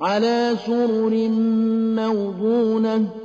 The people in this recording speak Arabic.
عَلَىٰ سُرُرٍ مَّوْضُونَةٍ